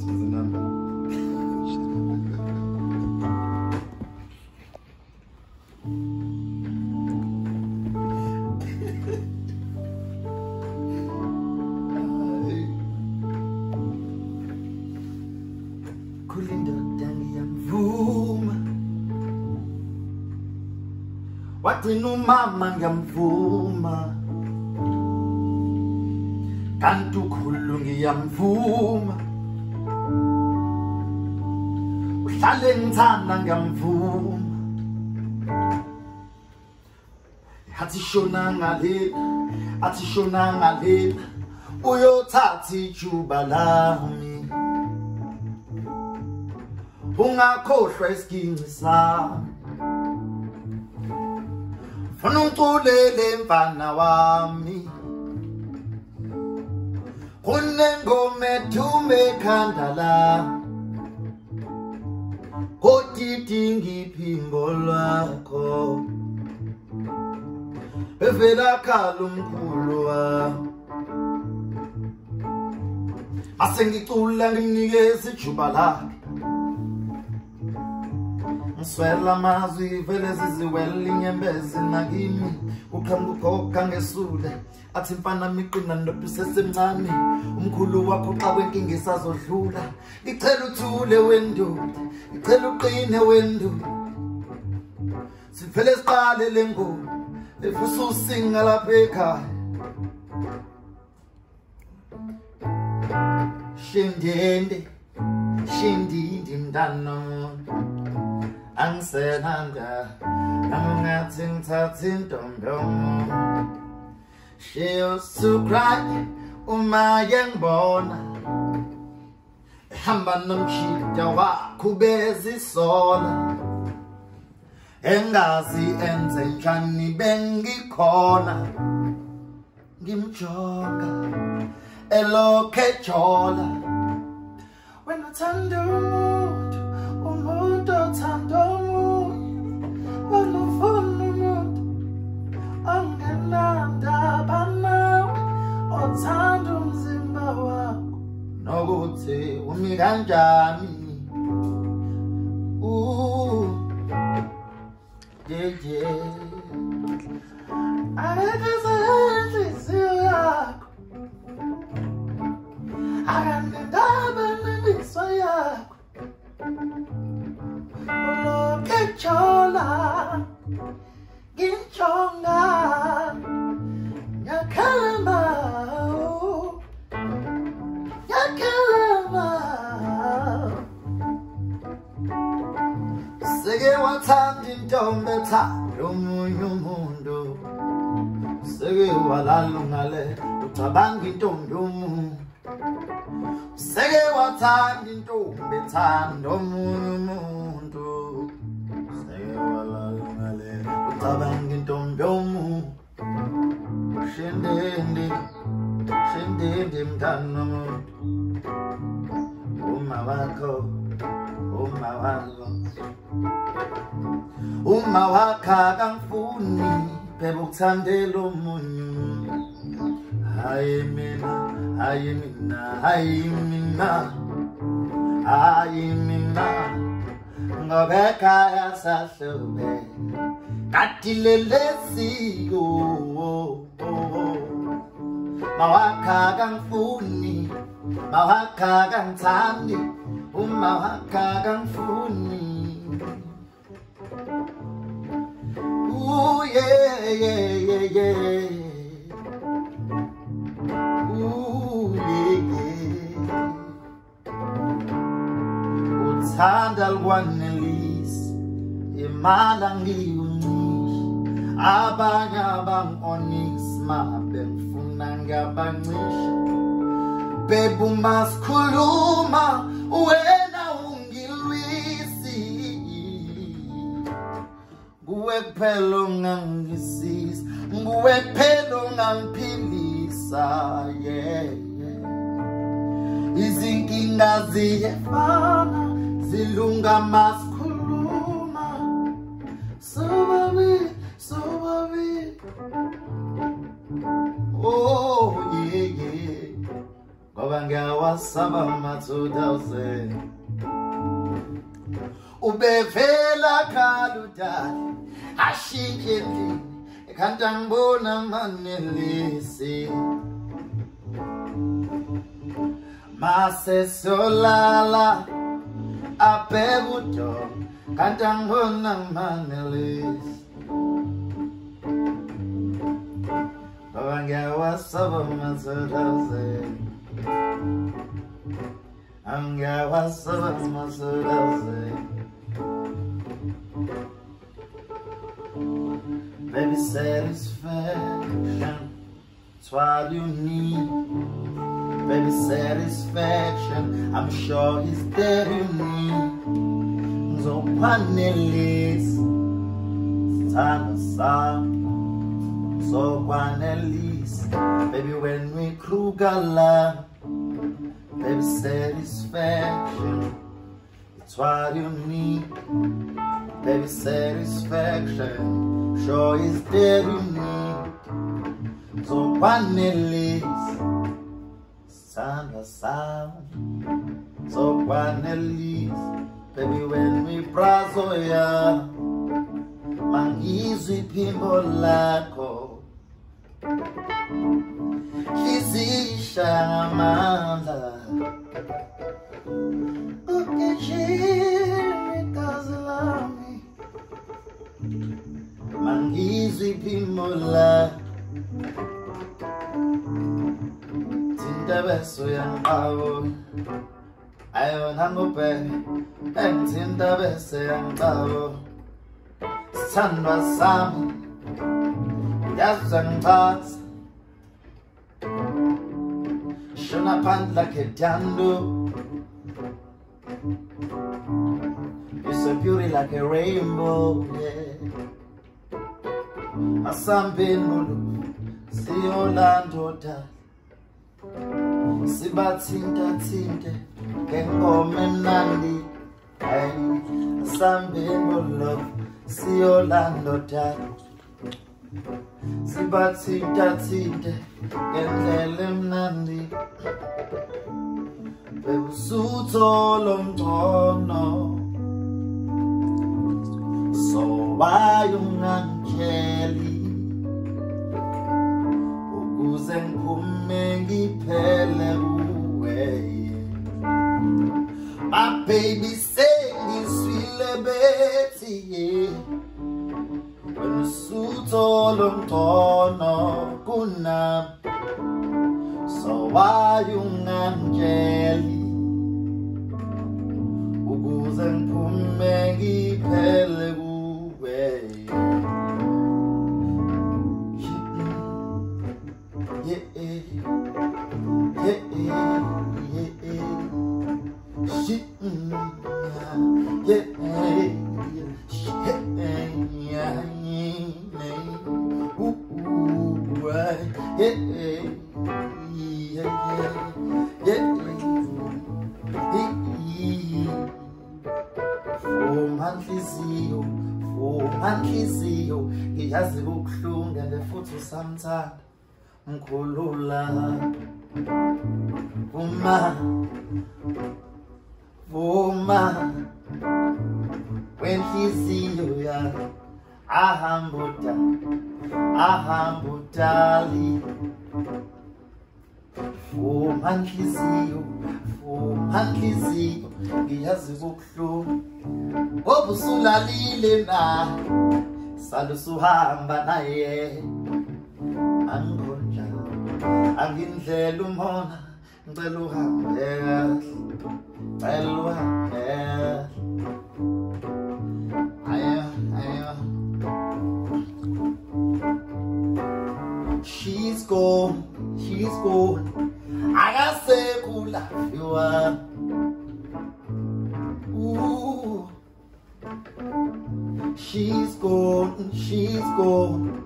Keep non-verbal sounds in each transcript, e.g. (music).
What's the number? ngiyamvuma kanti ukhulu ngiyamvuma uhlale ngithanda ngiyamvuma. Athi shona ngalela athi shona ngalela uyothatha ijuba lami. Ungakhohlwa isiginci sami. Funa uculele mfana wami. Kunengoma ethume ekhanda lami kodidinga iphimbo lwakho. Evela khala umkhulu wami asengicula ngimnikeza ijuba lakhe ngiswela amazwi vele ziziwela inyembezi nakimi. Kuqhamuka ugoga ngesule athi mfana miqina ndoda usesemncane. Umkhulu wakho xa kwenkinga isazodlula. Ngicela uthule wendoda ngicela uqine wendoda sivele siqale le ngoma lefusa usinga lapha ekhaya. Shindende shindindi mntanomuntu angisenanda angathi ngithathe intombi yomuntu she used to cry uma yengibona ehamba nomshida wakho bezisola engazi enze njani bengikhona? Ngimjonga elokhe ejola wena uthanda nokuthi umi kanjani Uh, yeah, yeah. Akekeze inhliziyo seke wathanda intombi ethanda omunye umuntu. Seke walala ungale ucabanga intombi yomuntu seke wathanda intombi ethanda omunye umuntu. Seke walala ungale ucabanga intombi yomuntu shindindi shindindi mntana womuntu. Uma wakho uma wakho uma wakho akangifuni phela ukuthandela omunye hayi mina hayi mina hayi mina. Hayi mina ngoba ekhaya sahlube kati lelesiko mawakha kangifuni mawakha kangithandi uma Ooh, yeah, yeah, yeah, yeah. Ooh, yeah, yeah. Uthanda lwanelisi imali angiyuncisha abanye abangi-onyx mabe ngifuna ngiyabancisha Beba masikhuluma wena ungilwisi Kuwe kuphela ongangisisi Kuwe kuphela ongangiphilisa yeah Izinkinga ziyefana zilunga masikhuluma ngiyawasaba ama-2000 ubevela khaludala ashintshe endlini kanti angibona manelisi. Mase solala abheka udongo kanti angibona manelisi. Ngoba ngiyawasaba ama-2000 angiyawasaba ama-2000 Baby satisfaction, it's what you need. Baby satisfaction, I'm sure it's there you need. So panelis, time some. So panelis, baby when we krugala, baby satisfaction, it's what you need. Baby satisfaction, sure is there you need. So panelis, sound a sound. So panelis, baby when we brazo oh ya, mangizwi phimbo lakho. Oh. Hlisisha ngamandla. Ugijima igazi lami. Mangizwi iphimbo la Thinta beso yangiqawo Ayona ngubheke Engithinta bese yangiqawo Sithandwa sami Yazwa ngiphatha Shona phansi like a dando You're so beauty like a rainbow, yeah. Asambeni oh, siyolanda oh, dala sibathinta thinte ngengoma emnandi hayi asambeni oh, love siyolanda dala sibathinta thinte ngendlela emnandi. Bebusuthola umngcono so why ungangitsheli ukuze ngiphume ngiphele kuwe my baby sengiswile bethi yeah. Usuthola umngcono kunami so why yeah, yeah, yeah. Fuma nhliziyo, fuma nhliziyo, ngiyazi kubuhlungu and futhi usamthanda mkhulula. Fuma, fuma, wenhliziyo yakho ahamba uda, ahamba udali. Fuma nhliziyo, fuma nhliziyo, ngiyazi kubuhlungu. Ngoba usulalile na, sale usuhamba naye. Angikhonjalo, angindlela umona, ngicela uhambe kahle, ngicela uhambe school akasekhula yiwa Ooh. She's gone, she's gone.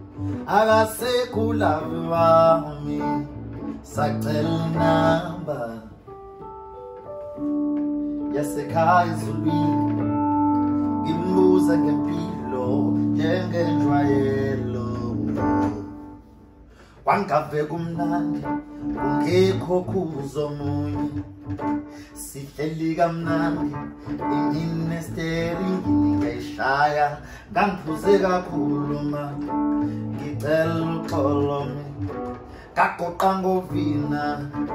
Akasekhula wami Sacela number. Yasekhaya izulwini Ngimbuza ngempilo njengenjwayelo. Kwangave kumnandi kungekho kuzomunye. Sihleli kamnandi inginesteringi ngingayishaya ngangiphuze kakhulu ma. Ngicela uxolome kagoqa ngovina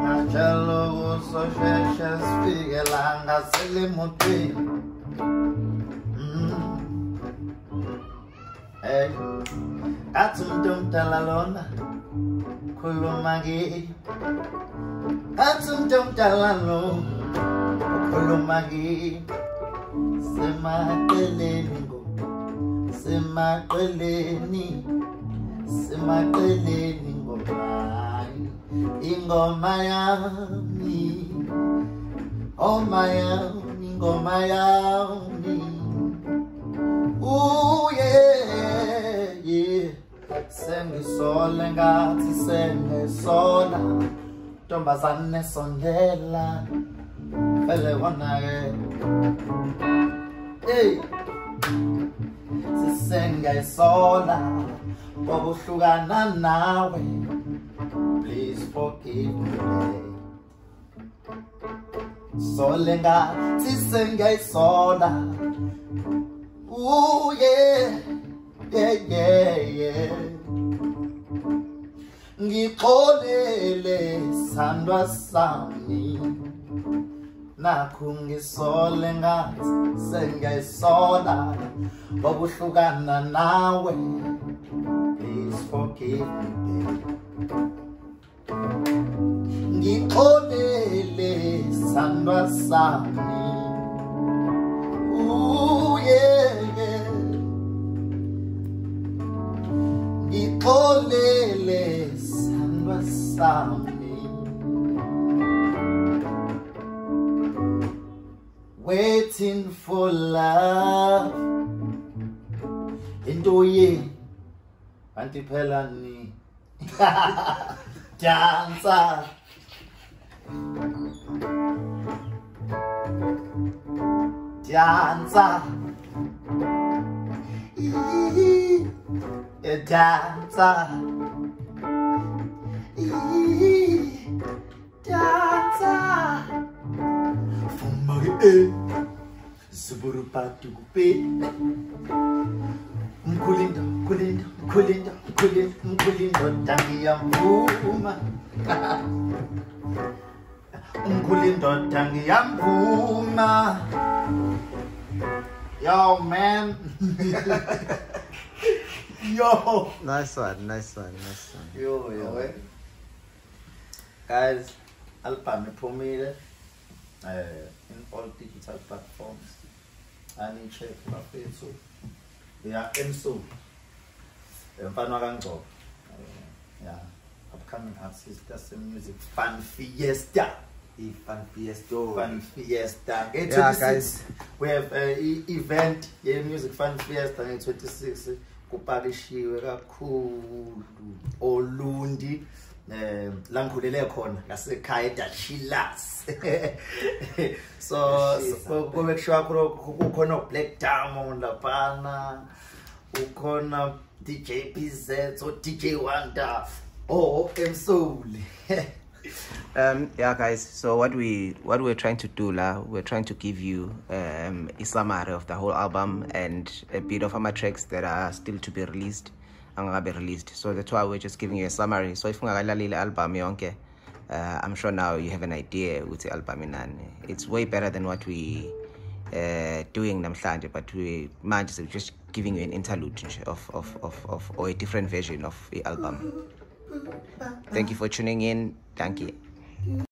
ngajalo kusosheshe sifike la ke athi umuntu omdala lo ukhuluma ke semaqeleni ngo semaqeleni semaqeleni ngomani ingoma yami. Ngoma yami ingoma yami. Ooh, Sengisole ngathi sengisola ntombazane sondela vele wona-ke. Hey! Sisengayisola ngokuhlukana nawe. Please forgive me. Sole ngathi sengayisola Ooh, yeah, yeah, yeah, yeah. Ngixolele sandwa sami. Nakhu ngisole ngathi sengayisola ngokuhlukana nawe. Please forgive me ngixolele sandwa sami. Yeah. ngixolele waiting for love. Into ye anti phela ni (laughs) dancer. Dancer dancer Dancer Fumage e Suburu patu kupe Mkulindo, kulindo, kulindo, kulindo, mkulindo Tangi ya mbuma Mkulindo tangi ya mbuma Yo man Yo Nice one, nice one, nice one. Yo, yo, eh. Guys, album iphumile uh, in all digital platforms. Ani check bafethu. Yeah, Em Soul. Mfana wakangcobo. Uh, yeah, upcoming artist that's music fun fiesta. Ifan Fiesto. Fun fiesta. Yeah, 26, guys. We have uh, e- event ye music fun fiesta nge 26 kupakishiwe kakhulu olundi eh la ngikhulele khona ngasekhaya eDachilas (laughs) so so kube kushiwa kukhona uBlack Diamond laphana ukhona DJ PZ o DJ Wonder oh Msouli (laughs) Um, yeah, guys. So what we what we're trying to do, la, we're trying to give you um, a summary of the whole album and a bit of our tracks that are still to be released, and be released. So that's why we're just giving you a summary. So if ungakalaleli album yonke, uh, I'm sure now you have an idea with the album inani. It's way better than what we uh, doing namhlanje, but we manje so just giving you an interlude of of of of or a different version of the album. Thank you for tuning in. Thank you.